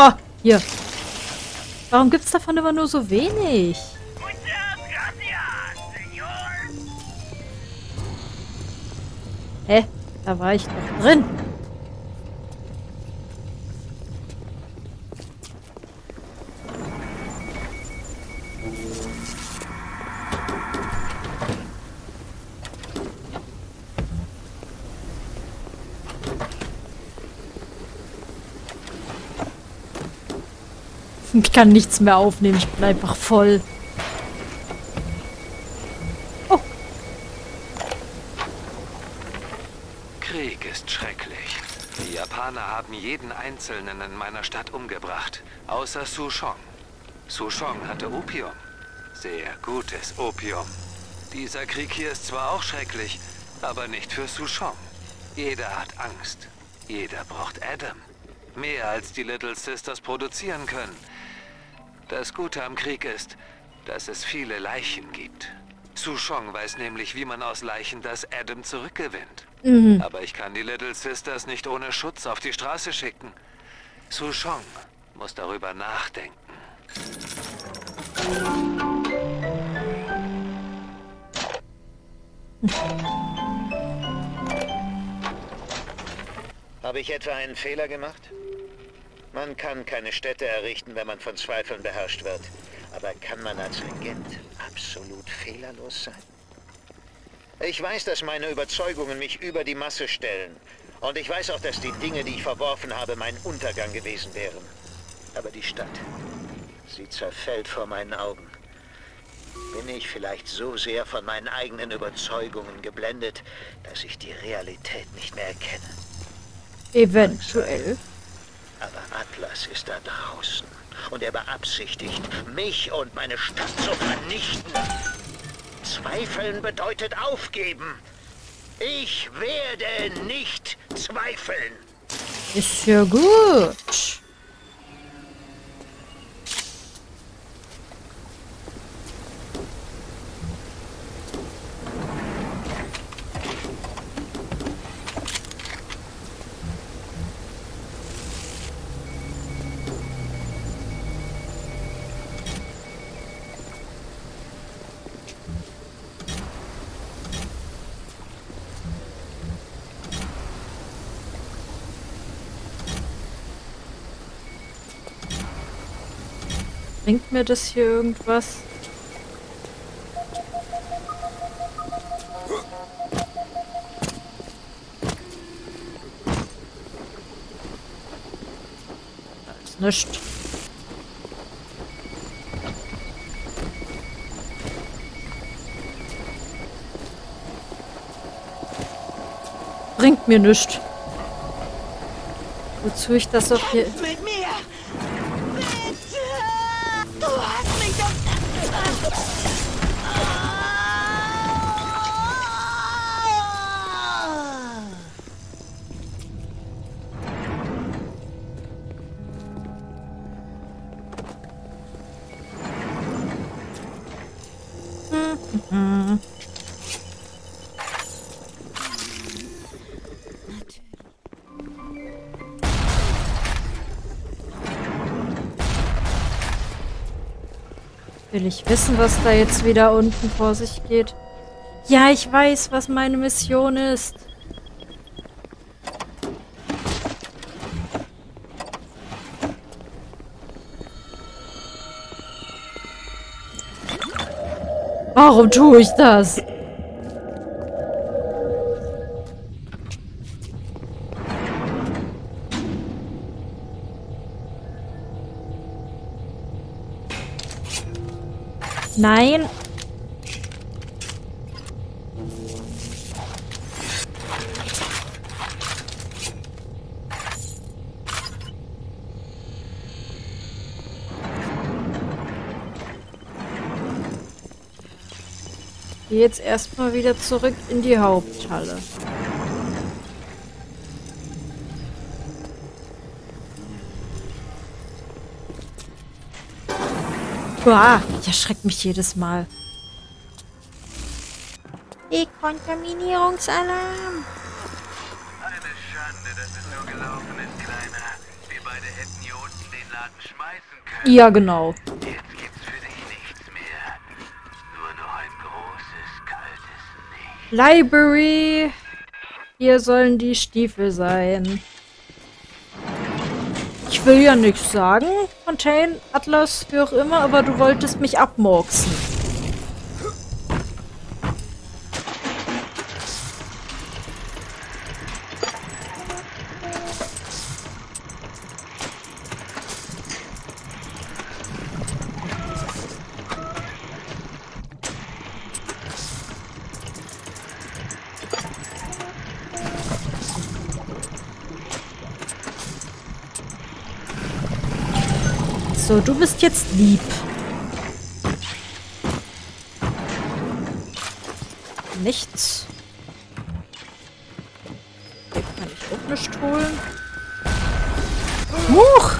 Oh, hier. Warum gibt's davon immer nur so wenig? Hä? Da war ich doch drin. Ich kann nichts mehr aufnehmen. Ich bin einfach voll. Oh. Krieg ist schrecklich. Die Japaner haben jeden Einzelnen in meiner Stadt umgebracht. Außer Su Shong. Su Shong hatte Opium. Sehr gutes Opium. Dieser Krieg hier ist zwar auch schrecklich, aber nicht für Su Shong. Jeder hat Angst. Jeder braucht Adam. Mehr als die Little Sisters produzieren können. Das Gute am Krieg ist, dass es viele Leichen gibt. Su Shong weiß nämlich, wie man aus Leichen das Adam zurückgewinnt. Mhm. Aber ich kann die Little Sisters nicht ohne Schutz auf die Straße schicken. Su Shong muss darüber nachdenken. Habe ich etwa einen Fehler gemacht? Man kann keine Städte errichten, wenn man von Zweifeln beherrscht wird. Aber kann man als Regent absolut fehlerlos sein? Ich weiß, dass meine Überzeugungen mich über die Masse stellen. Und ich weiß auch, dass die Dinge, die ich verworfen habe, mein Untergang gewesen wären. Aber die Stadt, sie zerfällt vor meinen Augen. Bin ich vielleicht so sehr von meinen eigenen Überzeugungen geblendet, dass ich die Realität nicht mehr erkenne? Eventuell. Aber Atlas ist da draußen und er beabsichtigt, mich und meine Stadt zu vernichten. Zweifeln bedeutet aufgeben. Ich werde nicht zweifeln. Ist ja gut. Bringt mir das hier irgendwas? Das ist nichts. Bringt mir nichts. Wozu ich das auch hier... Will ich wissen, was da jetzt wieder unten vor sich geht? Ja, ich weiß, was meine Mission ist. Warum tue ich das? Nein. Jetzt erstmal wieder zurück in die Haupthalle. Uah, ich erschreckt mich jedes Mal. Dekontaminierungsalarm. Eine Schande, dass es so gelaufen ist, Kleiner. Wir beide hätten hier unten den Koordinaten schmeißen können. Ja, genau. Jetzt gibt's für dich nichts mehr. Nur noch ein großes, kaltes Nichts. Library. Hier sollen die Stiefel sein. Ich will ja nichts sagen, Fontaine, Atlas, wie auch immer, aber du wolltest mich abmurksen. So, du bist jetzt lieb. Nichts. Kann ich auch nicht holen. Huch!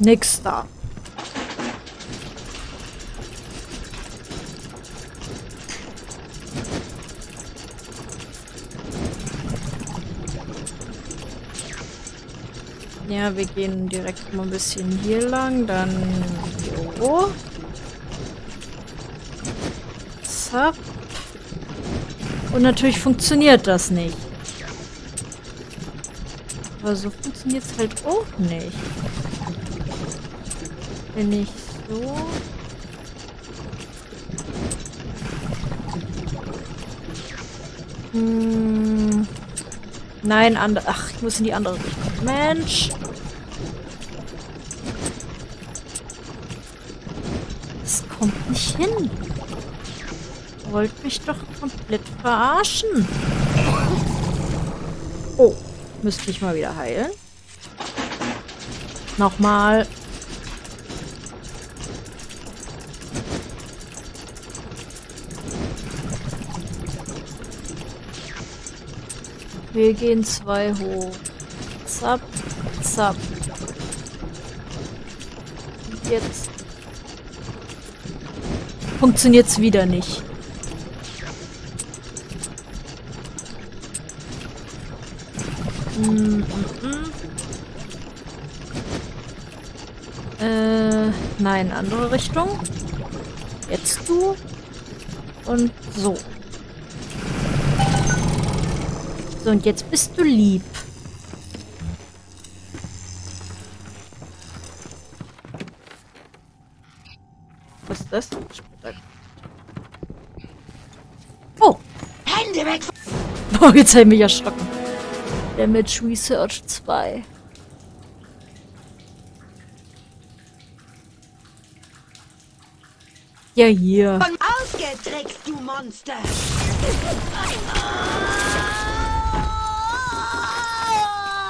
Nix da. Ja, wir gehen direkt mal ein bisschen hier lang, dann hoch. Zack. Und natürlich funktioniert das nicht. Aber so funktioniert es halt auch nicht. Wenn ich so... Hm... Nein, andere. Ach, ich muss in die andere Richtung. Mensch. Das kommt nicht hin. Wollt mich doch komplett verarschen. Oh, müsste ich mal wieder heilen. Nochmal. Wir gehen zwei hoch. Zap, zap. Jetzt funktioniert's wieder nicht. Mm, mm. Äh, nein, andere Richtung. Jetzt du. Und so. So, und jetzt bist du lieb. Ist das? Oh! Hände weg! Oh, jetzt habe ich mich erschrocken. Damage Research 2. Ja, hier. Von ausgetrickst, du Monster!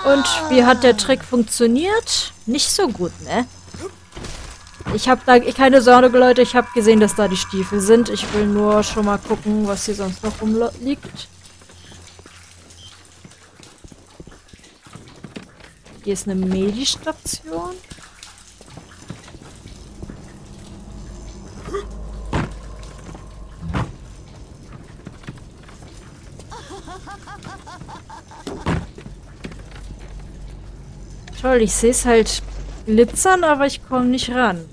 Und wie hat der Trick funktioniert? Nicht so gut, ne? Ich habe da keine Sorge, Leute. Ich habe gesehen, dass da die Stiefel sind. Ich will nur schon mal gucken, was hier sonst noch rumliegt. Hier ist eine Medistation. Toll, ich sehe es halt glitzern, aber ich komme nicht ran.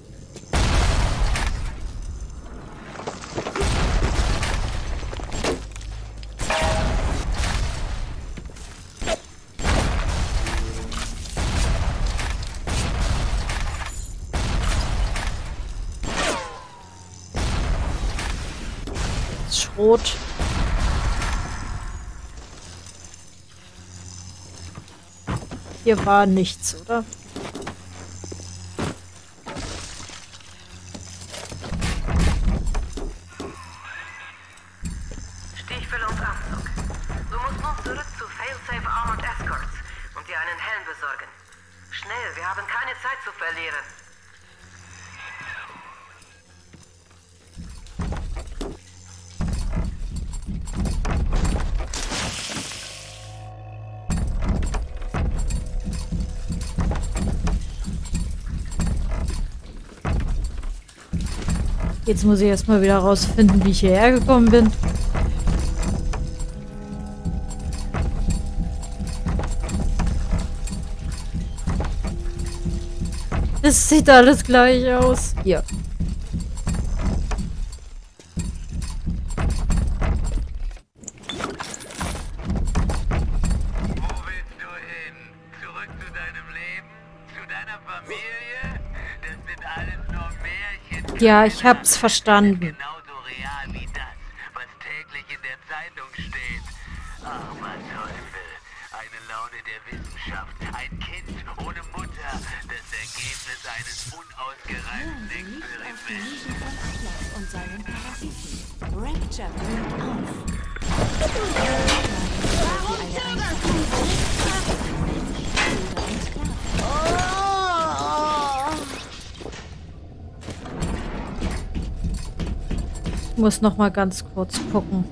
Hier war nichts, oder? Anzug. Du musst nun zurück zu Failsafe Armored Escorts und dir einen Helm besorgen. Schnell, wir haben keine Zeit zu verlieren. Jetzt muss ich erstmal wieder rausfinden, wie ich hierher gekommen bin. Das sieht alles gleich aus. Hier. Experiments. und seinen Parasiten. Rapture bringt auf. Ich muss noch mal ganz kurz gucken.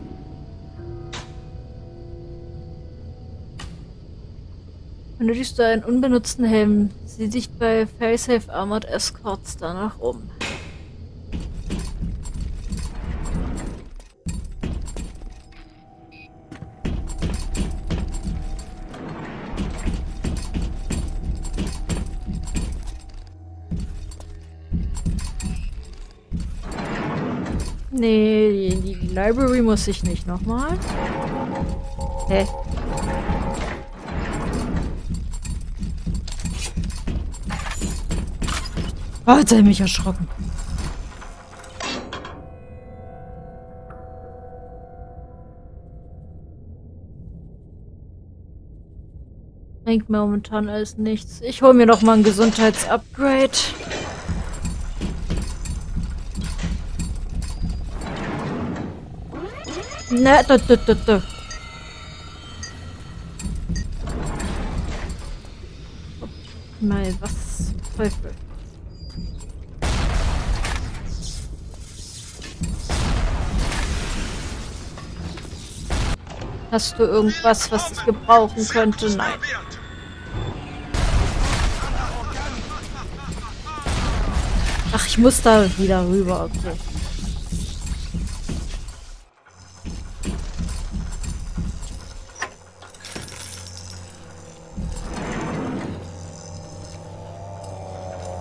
Benötigst du einen unbenutzten Helm? Sieh dich bei Failsafe Armored Escorts danach um. Nee, die, die Library muss ich nicht nochmal. Hä? Oh, jetzt hab ich mich erschrocken. Bringt mir momentan alles nichts. Ich hole mir noch mal ein Gesundheitsupgrade. Ne, da, da, da, da. Mal, was Teufel? Hast du irgendwas, was ich gebrauchen könnte? Nein. Ach, ich muss da wieder rüber, okay.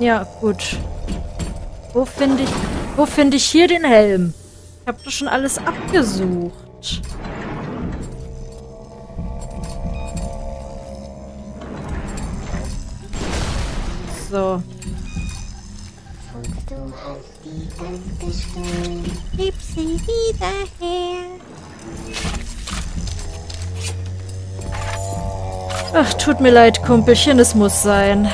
Ja, gut. Wo finde ich, wo finde ich hier den Helm? Ich habe doch schon alles abgesucht. So. Gib sie wieder her. Ach, tut mir leid, Kumpelchen, es muss sein.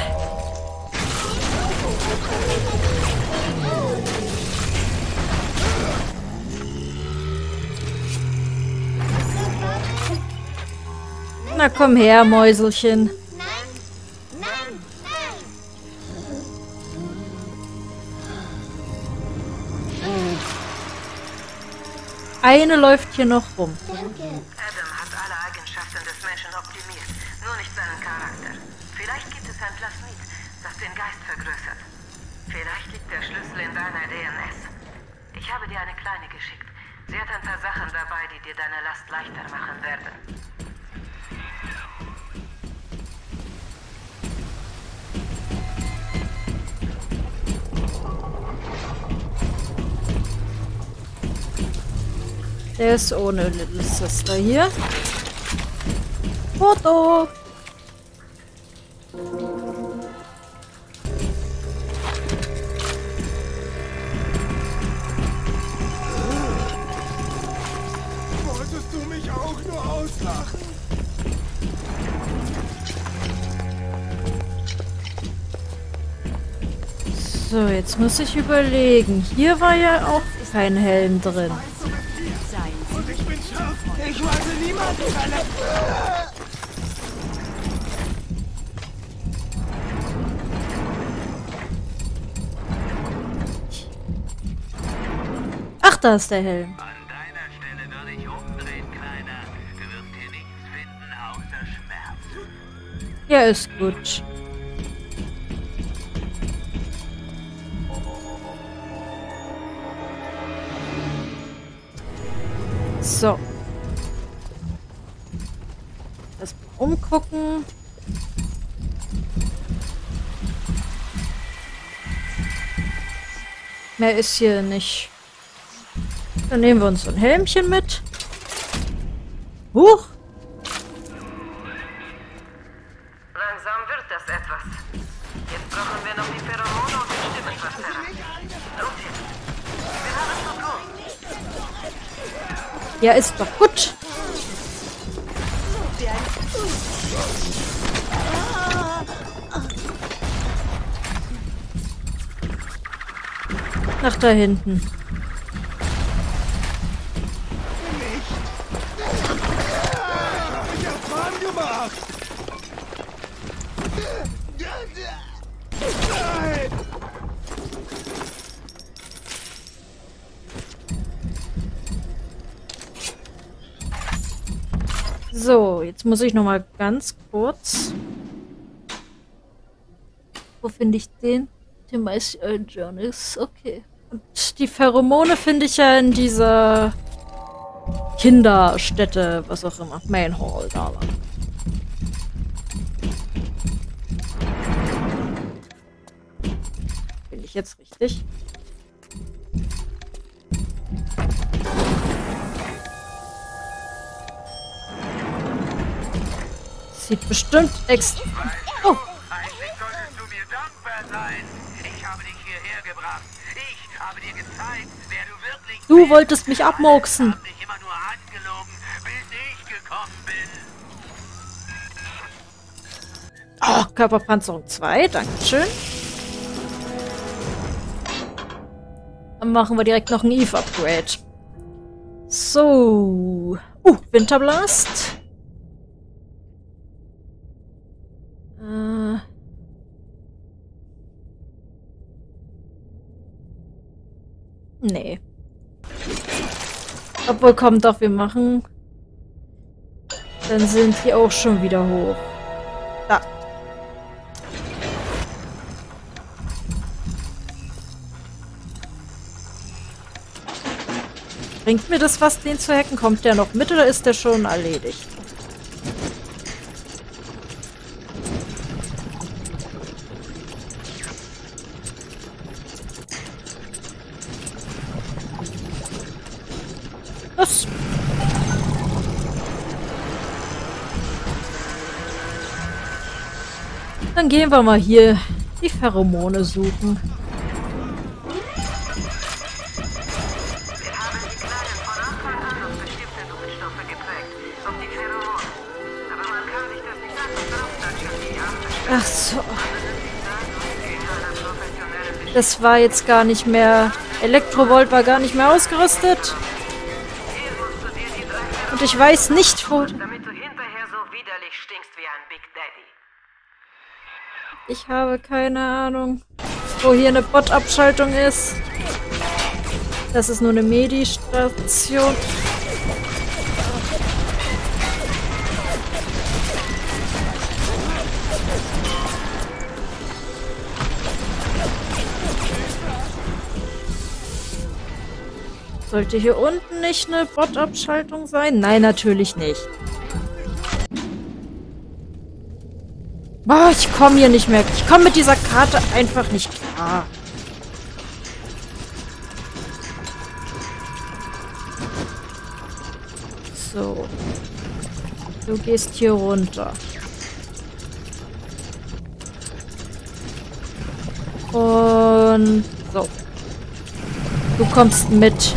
Na komm her, Mäuselchen. Eine läuft hier noch rum. Adam hat alle Eigenschaften des Menschen optimiert, nur nicht seinen Charakter. Vielleicht gibt es ein Plasmid, das den Geist vergrößert. Vielleicht liegt der Schlüssel in deiner DNS. Ich habe dir eine kleine geschickt. Sie hat ein paar Sachen dabei, die dir deine Last leichter machen werden. Der ist ohne Little Sister hier. Foto! Wolltest du mich auch nur auslachen? So, jetzt muss ich überlegen. Hier war ja auch kein Helm drin. Ach, da ist der Helm. An deiner Stelle würde ich umdrehen, Kleiner. Du wirst hier nichts finden außer Schmerz. Ja, ist gut. So. Umgucken. Mehr ist hier nicht. Dann nehmen wir uns so ein Helmchen mit. Huch! Langsam wird das etwas. Jetzt brauchen wir noch die Pheromone und den Stimmenverzerrer. Los jetzt. Wir haben es zu tun. Ja, ist doch gut. Nach da hinten. So, jetzt muss ich noch mal ganz kurz. Wo finde ich den? Meisten äh, Journeys. Okay. Und die Pheromone finde ich ja in dieser Kinderstätte, was auch immer. Main Hall, da lang. Bin ich jetzt richtig? Sieht bestimmt ex... Oh, Eigentlich solltest du mir dankbar sein. Ich habe dich hierher gebracht. Ich habe dir gezeigt, wer du wirklich du bist. wolltest mich abmurksen. Ich habe dich immer nur angelogen, bis ich gekommen bin. Oh, Körperpanzerung 2, Dankeschön. Dann machen wir direkt noch ein Eve-Upgrade. So. Uh, Winterblast. Äh. Nee. Obwohl, komm doch, wir machen... Dann sind die auch schon wieder hoch. Da. Bringt mir das was, den zu hacken? Kommt der noch mit oder ist der schon erledigt? Dann gehen wir mal hier die Pheromone suchen. Ach so. Das war jetzt gar nicht mehr... Elektrovolt war gar nicht mehr ausgerüstet. Und ich weiß nicht, wo... Ich habe keine Ahnung, wo hier eine Bot-Abschaltung ist. Das ist nur eine Medi-Station. Sollte hier unten nicht eine Bot-Abschaltung sein? Nein, natürlich nicht. Boah, ich komme hier nicht mehr. Ich komme mit dieser Karte einfach nicht klar. So. Du gehst hier runter. Und so. Du kommst mit.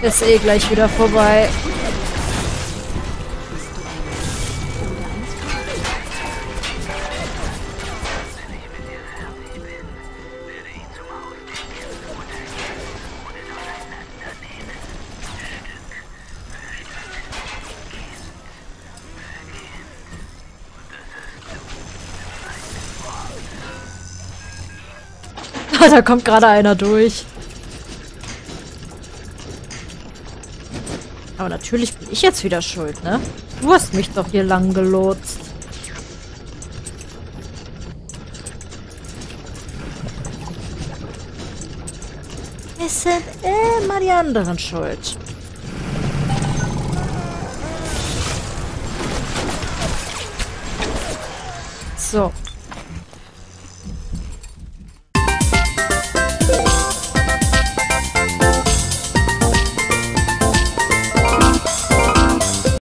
Ist eh gleich wieder vorbei. da kommt gerade einer durch. Aber natürlich bin ich jetzt wieder schuld, ne? Du hast mich doch hier lang gelotst. Es sind immer die anderen schuld. So,